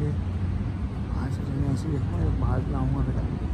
ये आज से मैं ऐसे देखूँगा बाहर लाऊँगा बेटा